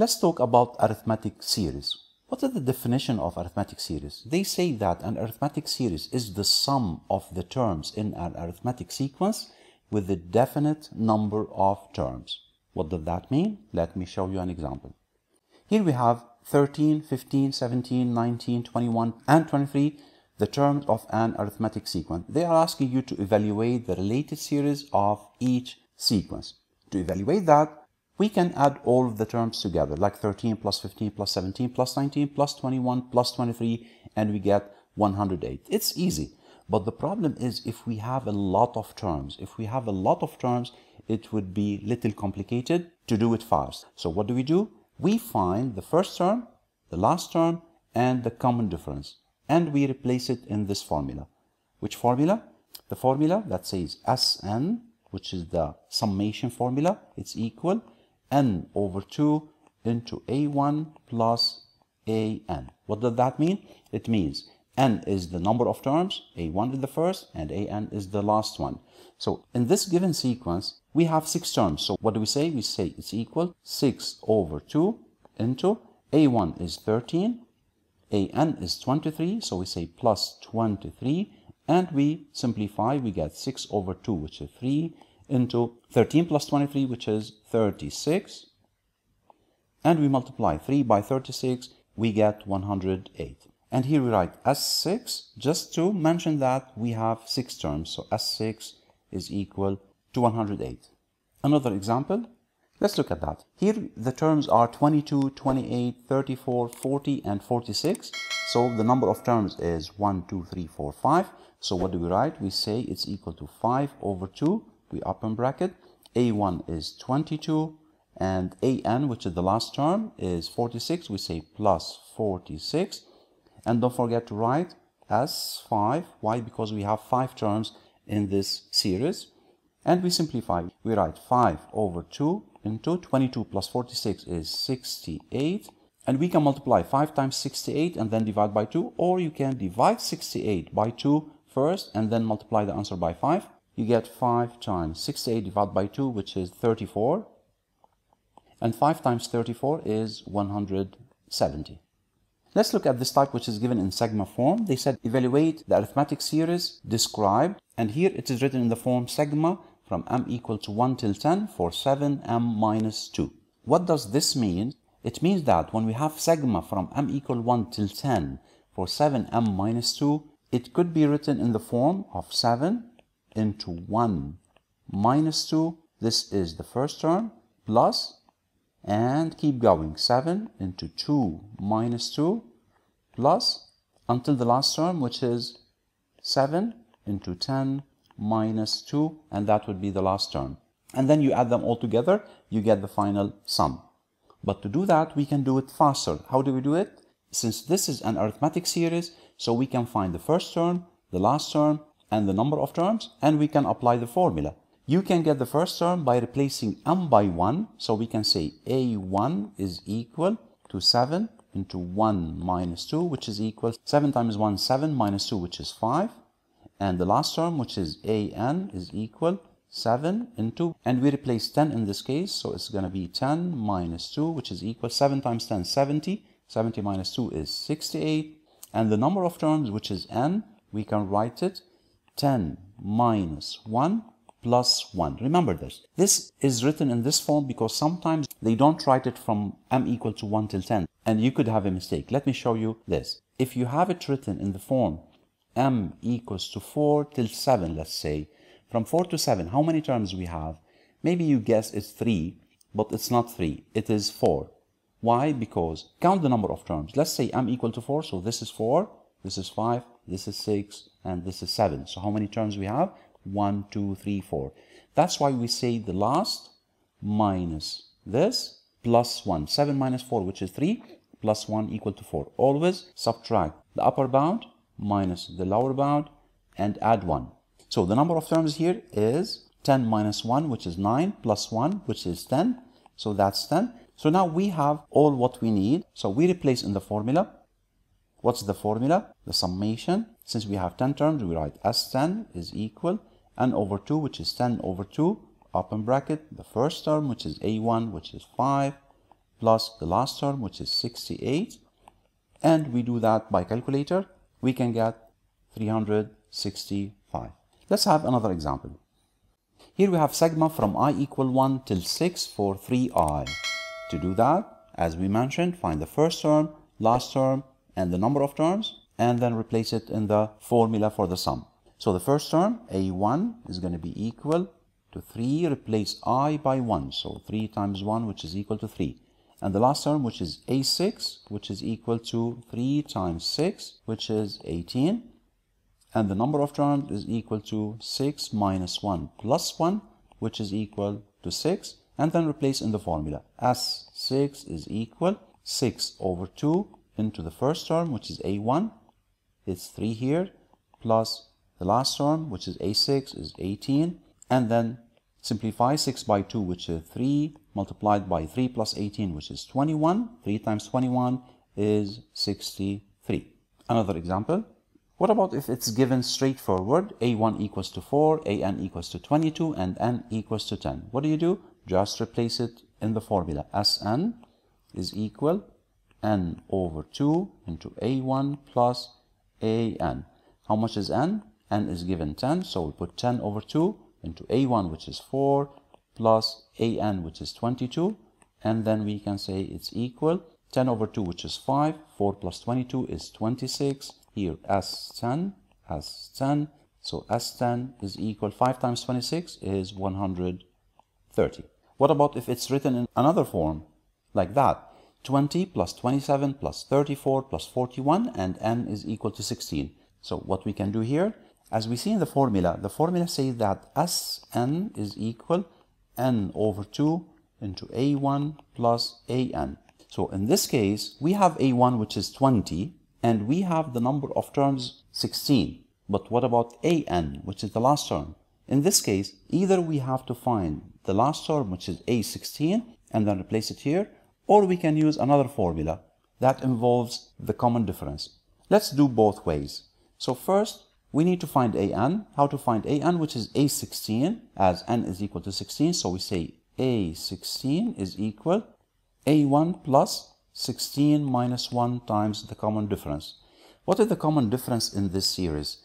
Let's talk about arithmetic series. What is the definition of arithmetic series? They say that an arithmetic series is the sum of the terms in an arithmetic sequence with a definite number of terms. What does that mean? Let me show you an example. Here we have 13, 15, 17, 19, 21, and 23, the terms of an arithmetic sequence. They are asking you to evaluate the related series of each sequence. To evaluate that, we can add all of the terms together, like 13 plus 15 plus 17 plus 19 plus 21 plus 23, and we get 108. It's easy. But the problem is if we have a lot of terms, if we have a lot of terms, it would be little complicated to do it fast. So what do we do? We find the first term, the last term, and the common difference. And we replace it in this formula. Which formula? The formula that says Sn, which is the summation formula, it's equal n over 2 into a1 plus an. What does that mean? It means n is the number of terms, a1 is the first, and an is the last one. So in this given sequence, we have six terms. So what do we say? We say it's equal 6 over 2 into a1 is 13, an is 23, so we say plus 23, and we simplify, we get 6 over 2, which is 3, into 13 plus 23, which is 36. And we multiply 3 by 36, we get 108. And here we write S6, just to mention that we have 6 terms. So S6 is equal to 108. Another example, let's look at that. Here the terms are 22, 28, 34, 40, and 46. So the number of terms is 1, 2, 3, 4, 5. So what do we write? We say it's equal to 5 over 2 we open bracket. A1 is 22 and AN, which is the last term, is 46. We say plus 46. And don't forget to write S5. Why? Because we have five terms in this series. And we simplify. We write 5 over 2 into 22 plus 46 is 68. And we can multiply 5 times 68 and then divide by 2. Or you can divide 68 by 2 first and then multiply the answer by 5 you get 5 times 68 divided by 2, which is 34. And 5 times 34 is 170. Let's look at this type which is given in sigma form. They said evaluate the arithmetic series described. And here it is written in the form sigma from m equal to 1 till 10 for 7m minus 2. What does this mean? It means that when we have sigma from m equal 1 till 10 for 7m minus 2, it could be written in the form of 7 into 1 minus 2. This is the first term plus and keep going. 7 into 2 minus 2 plus until the last term which is 7 into 10 minus 2 and that would be the last term. And then you add them all together you get the final sum. But to do that we can do it faster. How do we do it? Since this is an arithmetic series so we can find the first term the last term and the number of terms and we can apply the formula. You can get the first term by replacing m by 1. So we can say a1 is equal to 7 into 1 minus 2 which is equal 7 times 1 7 minus 2 which is 5 and the last term which is an is equal 7 into and we replace 10 in this case so it's going to be 10 minus 2 which is equal 7 times 10 70 70 minus 2 is 68 and the number of terms which is n we can write it 10 minus 1 plus 1. Remember this. This is written in this form because sometimes they don't write it from m equal to 1 till 10 and you could have a mistake. Let me show you this. If you have it written in the form m equals to 4 till 7, let's say, from 4 to 7, how many terms we have? Maybe you guess it's 3, but it's not 3, it is 4. Why? Because count the number of terms. Let's say m equal to 4, so this is 4, this is 5, this is 6, and this is 7. So how many terms we have? 1, 2, 3, 4. That's why we say the last minus this plus 1. 7 minus 4, which is 3, plus 1 equal to 4. Always subtract the upper bound minus the lower bound and add 1. So the number of terms here is 10 minus 1, which is 9, plus 1, which is 10. So that's 10. So now we have all what we need. So we replace in the formula What's the formula? The summation. Since we have 10 terms, we write S10 is equal n over 2, which is 10 over 2, open bracket, the first term, which is A1, which is 5, plus the last term, which is 68. And we do that by calculator, we can get 365. Let's have another example. Here we have sigma from i equal 1 till 6 for 3i. To do that, as we mentioned, find the first term, last term, and the number of terms, and then replace it in the formula for the sum. So the first term, a1, is going to be equal to 3, replace i by 1. So 3 times 1, which is equal to 3. And the last term, which is a6, which is equal to 3 times 6, which is 18. And the number of terms is equal to 6 minus 1 plus 1, which is equal to 6. And then replace in the formula. S6 is equal 6 over 2 into the first term, which is a1. It's 3 here, plus the last term, which is a6, is 18 and then simplify 6 by 2 which is 3 multiplied by 3 plus 18 which is 21 3 times 21 is 63 another example. What about if it's given straightforward? A1 equals to 4 an equals to 22 and n equals to 10 what do you do? Just replace it in the formula. Sn is equal n over 2 into a1 plus an how much is n? n is given 10 so we'll put 10 over 2 into a1 which is 4 plus an which is 22 and then we can say it's equal 10 over 2 which is 5 4 plus 22 is 26 here s10 s10 so s10 is equal 5 times 26 is 130 what about if it's written in another form like that 20 plus 27 plus 34 plus 41 and n is equal to 16 so what we can do here as we see in the formula, the formula says that Sn is equal n over 2 into a1 plus an. So in this case, we have a1 which is 20 and we have the number of terms 16. But what about an which is the last term? In this case, either we have to find the last term which is a16 and then replace it here or we can use another formula that involves the common difference. Let's do both ways. So first, we need to find an. How to find an, which is a16, as n is equal to 16. So we say a16 is equal a1 plus 16 minus 1 times the common difference. What is the common difference in this series?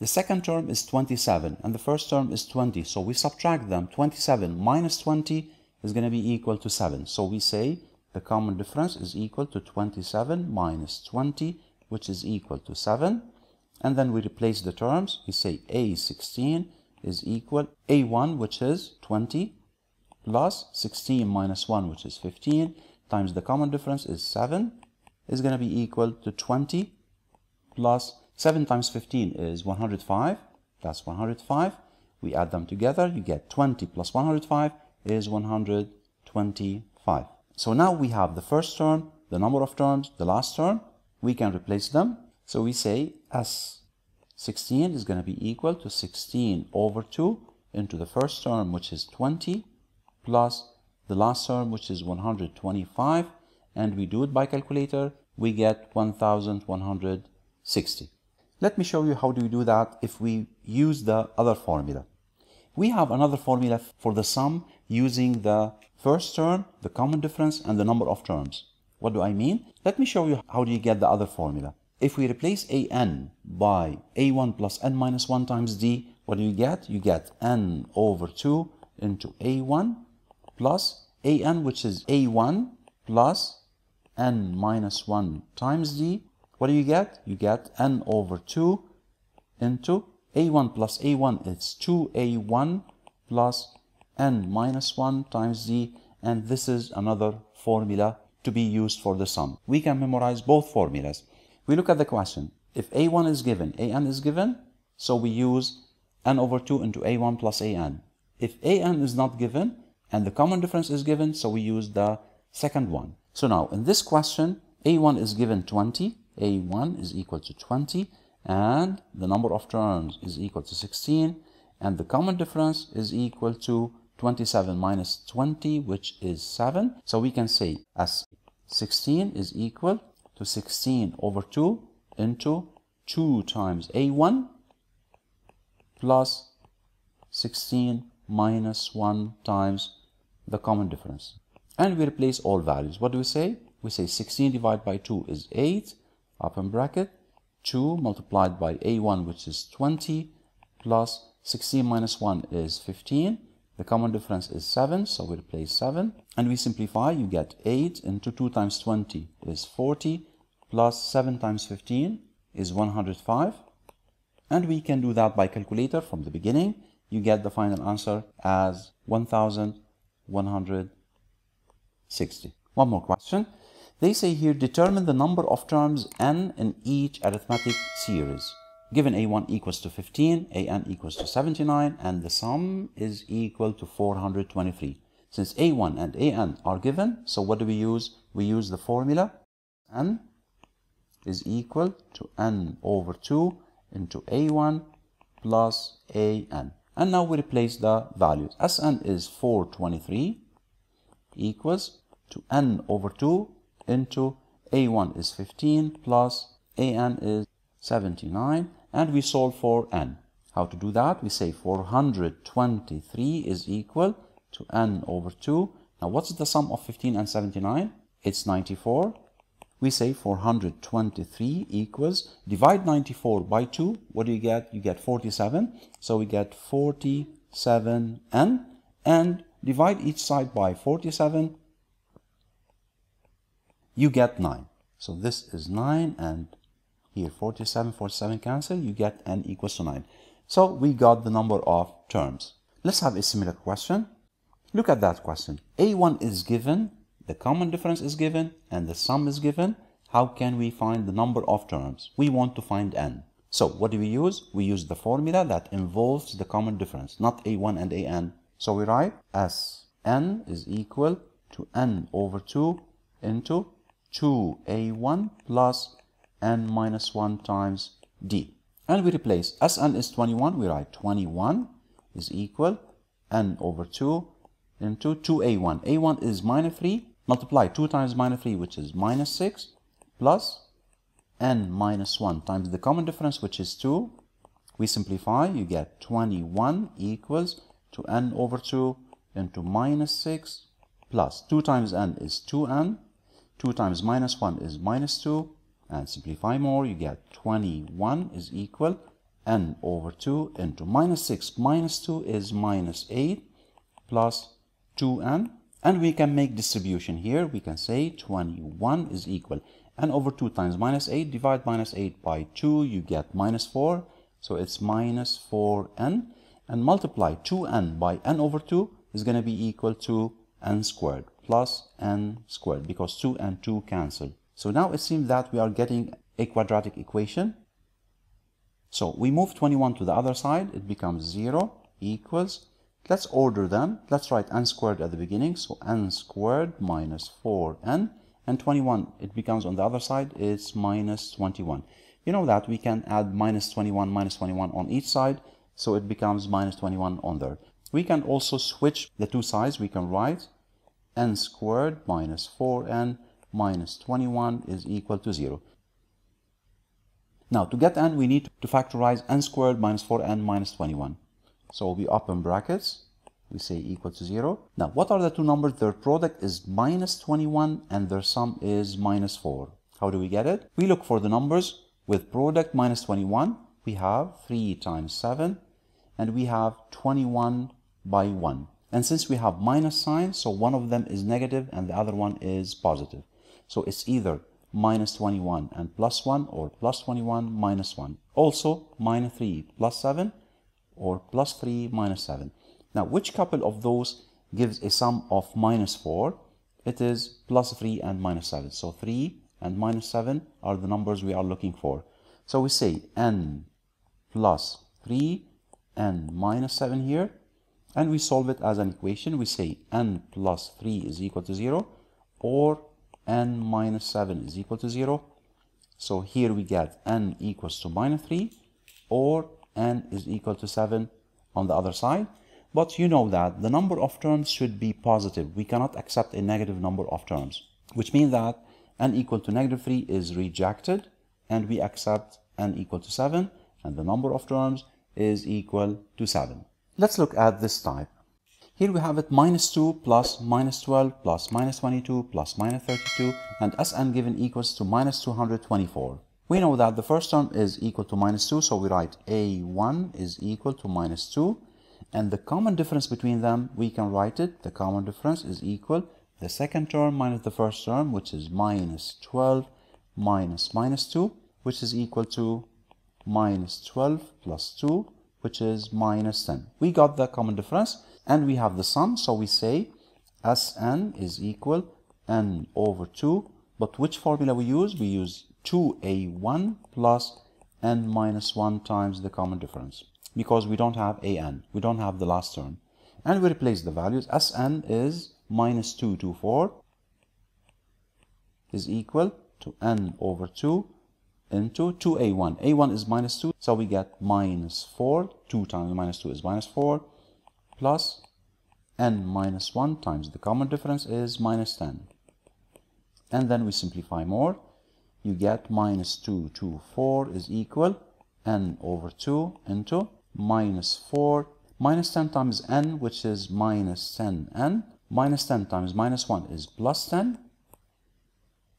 The second term is 27 and the first term is 20. So we subtract them. 27 minus 20 is going to be equal to 7. So we say the common difference is equal to 27 minus 20, which is equal to 7 and then we replace the terms. We say A16 is equal A1, which is 20, plus 16 minus 1, which is 15, times the common difference is 7, is going to be equal to 20 plus 7 times 15 is 105. That's 105. We add them together. You get 20 plus 105 is 125. So now we have the first term, the number of terms, the last term. We can replace them. So we say S16 is going to be equal to 16 over 2 into the first term, which is 20, plus the last term, which is 125, and we do it by calculator, we get 1160. Let me show you how do we do that if we use the other formula. We have another formula for the sum using the first term, the common difference, and the number of terms. What do I mean? Let me show you how do you get the other formula. If we replace an by a1 plus n minus 1 times d, what do you get? You get n over 2 into a1 plus an, which is a1 plus n minus 1 times d. What do you get? You get n over 2 into a1 plus a1 it's 2a1 plus n minus 1 times d and this is another formula to be used for the sum. We can memorize both formulas. We look at the question. If a1 is given, an is given, so we use n over 2 into a1 plus an. If an is not given, and the common difference is given, so we use the second one. So now, in this question, a1 is given 20, a1 is equal to 20, and the number of terms is equal to 16, and the common difference is equal to 27 minus 20, which is 7. So we can say as 16 is equal to 16 over 2 into 2 times a1 plus 16 minus 1 times the common difference. and we replace all values. What do we say? We say 16 divided by 2 is 8, open bracket, 2 multiplied by a1 which is 20 plus 16 minus 1 is 15. The common difference is 7, so we replace 7. And we simplify, you get 8 into 2 times 20 is 40, plus 7 times 15 is 105. And we can do that by calculator from the beginning. You get the final answer as 1160. One more question. They say here, determine the number of terms n in each arithmetic series. Given a1 equals to 15, an equals to 79, and the sum is equal to 423. Since a1 and an are given, so what do we use? We use the formula n is equal to n over 2 into a1 plus an. And now we replace the values. Sn is 423 equals to n over 2 into a1 is 15 plus an is 79 and we solve for n. How to do that? We say 423 is equal to n over 2. Now what's the sum of 15 and 79? It's 94. We say 423 equals, divide 94 by 2. What do you get? You get 47. So we get 47n and divide each side by 47. You get 9. So this is 9 and here, 47, 47 cancel, you get n equals to 9. So we got the number of terms. Let's have a similar question. Look at that question. A1 is given, the common difference is given, and the sum is given. How can we find the number of terms? We want to find n. So what do we use? We use the formula that involves the common difference, not a1 and an. So we write s n is equal to n over 2 into 2a1 plus n minus 1 times d. And we replace Sn is 21, we write 21 is equal n over 2 into 2a1. a1 is minus 3, multiply 2 times minus 3, which is minus 6, plus n minus 1 times the common difference, which is 2. We simplify, you get 21 equals to n over 2 into minus 6 plus 2 times n is 2n, 2 times minus 1 is minus 2, and simplify more you get 21 is equal n over 2 into minus 6 minus 2 is minus 8 plus 2n and we can make distribution here. We can say 21 is equal n over 2 times minus 8 divide minus 8 by 2 you get minus 4 so it's minus 4n and multiply 2n by n over 2 is going to be equal to n squared plus n squared because 2 and 2 cancel so now it seems that we are getting a quadratic equation. So we move 21 to the other side, it becomes 0 equals, let's order them. Let's write n squared at the beginning, so n squared minus 4n, and 21, it becomes on the other side, it's minus 21. You know that we can add minus 21, minus 21 on each side, so it becomes minus 21 on there. We can also switch the two sides, we can write n squared minus 4n minus 21 is equal to 0. Now to get n we need to factorize n squared minus 4n minus 21. So we open brackets, we say equal to 0. Now what are the two numbers? Their product is minus 21 and their sum is minus 4. How do we get it? We look for the numbers with product minus 21. We have 3 times 7 and we have 21 by 1. And since we have minus sign, so one of them is negative and the other one is positive. So it's either minus 21 and plus 1 or plus 21 minus 1. Also minus 3 plus 7 or plus 3 minus 7. Now which couple of those gives a sum of minus 4? It is plus 3 and minus 7. So 3 and minus 7 are the numbers we are looking for. So we say n plus 3 and minus 7 here and we solve it as an equation. We say n plus 3 is equal to 0 or n minus 7 is equal to 0. So here we get n equals to minus 3 or n is equal to 7 on the other side. But you know that the number of terms should be positive. We cannot accept a negative number of terms, which means that n equal to negative 3 is rejected and we accept n equal to 7 and the number of terms is equal to 7. Let's look at this type. Here we have it minus 2 plus minus 12 plus minus 22 plus minus 32 and Sn given equals to minus 224. We know that the first term is equal to minus 2 so we write a1 is equal to minus 2 and the common difference between them we can write it the common difference is equal the second term minus the first term which is minus 12 minus minus 2 which is equal to minus 12 plus 2 which is minus 10. We got the common difference and we have the sum so we say Sn is equal n over 2 but which formula we use? We use 2a1 plus n minus 1 times the common difference because we don't have an, we don't have the last term. And we replace the values. Sn is minus 2 to 4 is equal to n over 2 into 2a1. a1 is minus 2, so we get minus 4. 2 times minus 2 is minus 4 plus n minus 1 times the common difference is minus 10. And then we simplify more. You get minus 2, 2, 4 is equal n over 2 into minus 4 minus 10 times n which is minus 10n minus 10 times minus 1 is plus 10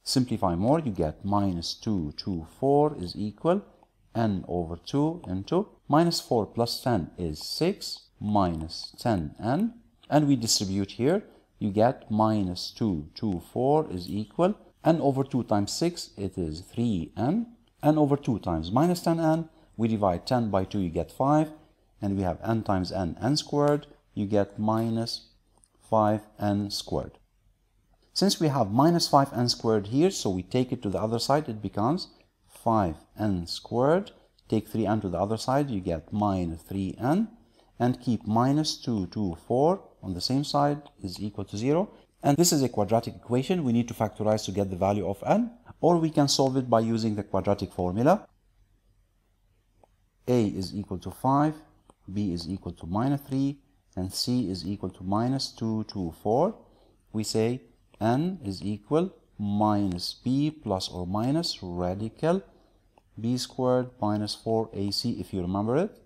simplify more you get minus 2 2 4 is equal n over 2 into minus 4 plus 10 is 6 minus 10n and we distribute here. You get minus 2 2 4 is equal. N over 2 times 6 it is 3n n. Over 2 times minus 10n we divide 10 by 2 you get 5 and we have n times n n squared you get minus 5n squared. Since we have minus 5n squared here so we take it to the other side it becomes 5n squared. Take 3n to the other side you get minus 3n and keep minus 2 2 4 on the same side is equal to 0 and this is a quadratic equation. We need to factorize to get the value of n or we can solve it by using the quadratic formula. A is equal to 5, b is equal to minus 3, and c is equal to minus 2, 2, 4. We say n is equal minus b plus or minus radical b squared minus 4ac if you remember it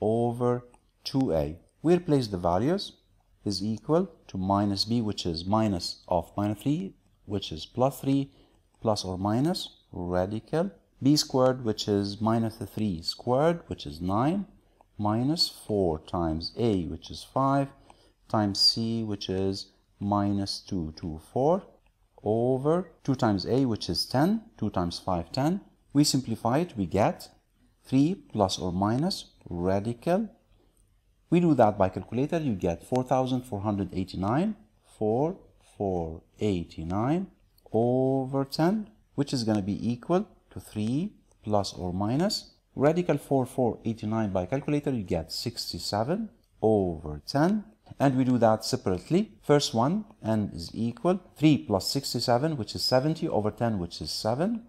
over 2a. We replace the values is equal to minus b which is minus of minus 3 which is plus 3 plus or minus radical b squared which is minus 3 squared which is 9 minus 4 times a which is 5 times c which is minus 2 2 4 over 2 times a which is 10 2 times 5 10 we simplify it we get 3 plus or minus radical we do that by calculator you get 4489 4,489 over 10 which is going to be equal to 3 plus or minus. Radical 4, 4, 89 by calculator, you get 67 over 10. And we do that separately. First one, n is equal 3 plus 67, which is 70 over 10, which is 7.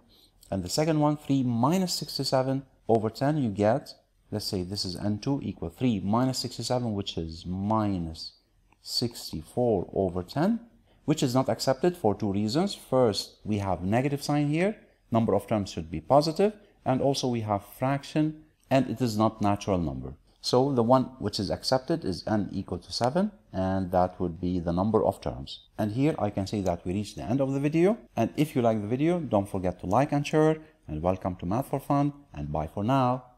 And the second one, 3 minus 67 over 10, you get, let's say this is n2 equal 3 minus 67, which is minus 64 over 10, which is not accepted for two reasons. First, we have negative sign here number of terms should be positive and also we have fraction and it is not natural number. So the one which is accepted is n equal to 7 and that would be the number of terms. And here I can say that we reached the end of the video and if you like the video don't forget to like and share and welcome to Math 4 Fun and bye for now.